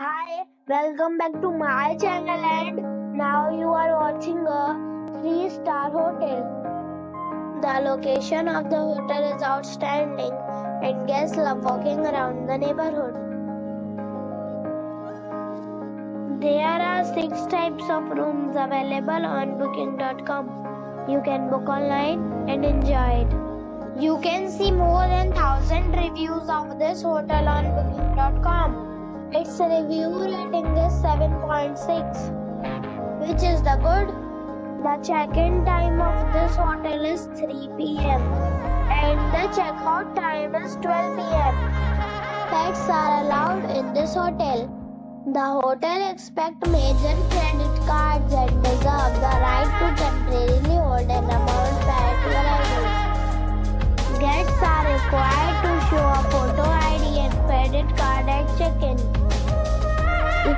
Hi, welcome back to my channel and now you are watching a 3 star hotel. The location of the hotel is outstanding and guests love walking around the neighborhood. There are 6 types of rooms available on booking.com. You can book online and enjoy it. You can see more than 1000 reviews of this hotel on booking.com. Its review rating is 7.6, which is the good. The check-in time of this hotel is 3 p.m. and the check-out time is 12 p.m. Pets are allowed in this hotel. The hotel expects major credit